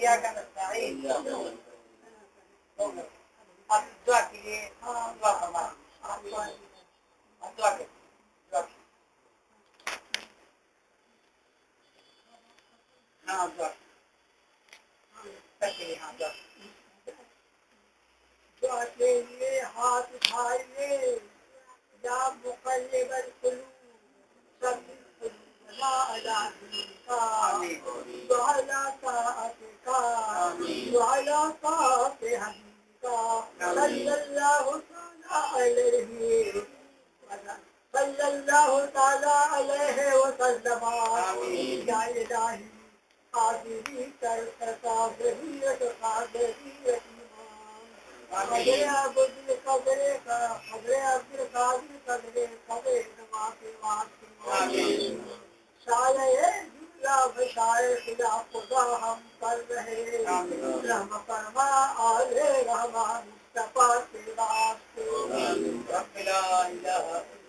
إياك نستعين الدعاء كلي الدعاء فرمان الدعاء كلي हाँ दस तकली हाँ दस दुआ के लिए हाथ उठाइए या मुकल्ले बल कुलू सब कुलू अदा अदा का आमीन وعلى صافي صلى الله عليه صلى الله تعالى عليه وسلم يا إلهي حاضري كالتصافرية قادرية قدر عبد قدر قدر عبد القادر قدر قدر نوافي واسي شاعر جملہ بشاعر خدا خدا ہم پر رہے عليه ما مصطفى في العصر رب لا إله إلا